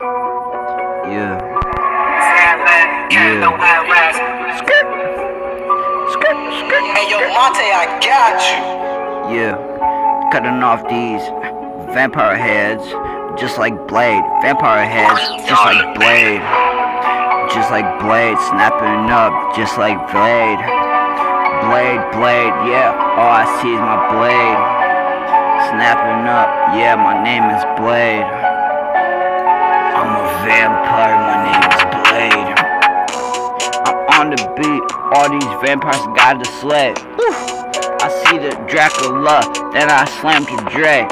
Yeah. Yeah. Skirt. Skirt, skirt. Hey yo, Monte, I got you. Yeah. Cutting off these vampire heads just like Blade. Vampire heads just like Blade. Just like Blade. Snapping up just like Blade. Blade, Blade, yeah. All I see is my blade. Snapping up, yeah, my name is Blade. I'm a vampire, my name is Blade. I'm on the beat, all these vampires got to slay. I see the Dracula, then I slam to Dre.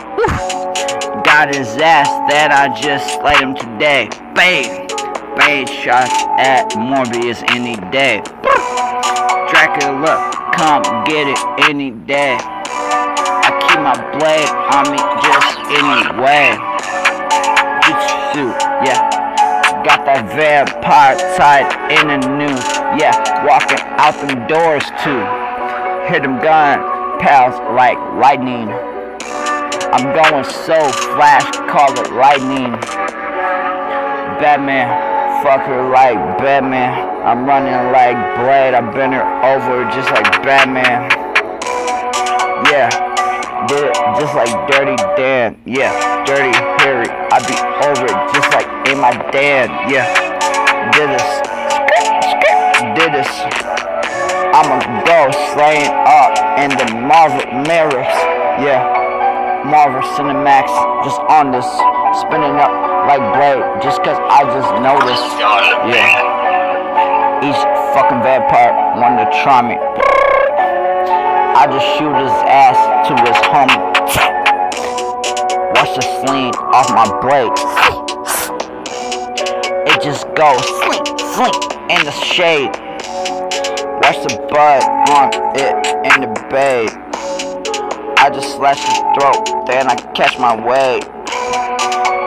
Got his ass, that I just slayed him today. Bang! Bang shots at Morbius any day. Dracula, come get it any day. I keep my blade on me just anyway. Yeah. Got that vampire tied in the news, yeah. Walking out them doors too. Hit them gun pals like lightning. I'm going so flash, call it lightning. Batman, fuck her like Batman. I'm running like Blade, I bend her over just like Batman. Yeah, just like Dirty Dan. Yeah, Dirty Harry, I be just like in my dad, Yeah, did this, did this. I'ma go slaying up in the Marvel mirrors. Yeah, Marvel Cinemax just on this, spinning up like Blade, just cause I just noticed. Yeah. Each fucking vampire wanted to try me. I just shoot his ass to his homie. Watch the sling off my blade. It just goes slink, slink in the shade. Watch the bud on it in the bay. I just slash his throat, then I catch my way.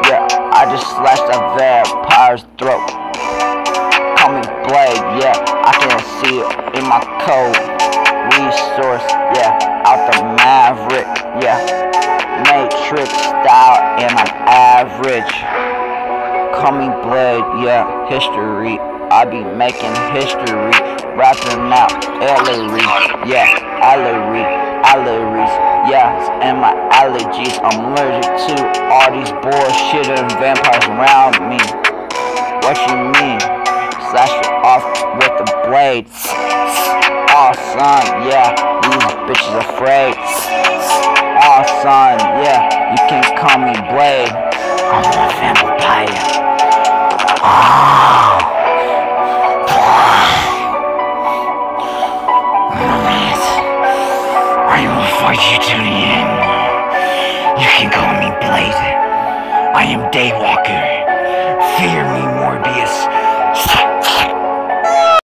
Yeah, I just slashed that vampire's throat. Call me Blade, yeah, I can see it in my code. Resource, average. Call me Blade, yeah, history. I be making history, rapping out Ellery, yeah, Ellery, Ellery's, yeah, and my allergies. I'm allergic to all these bullshit and vampires around me. What you mean? Slash it off with the blades. Son, yeah, these bitches afraid. Fight you the end. You can call me Blade. I am Daywalker. Fear me, Morbius.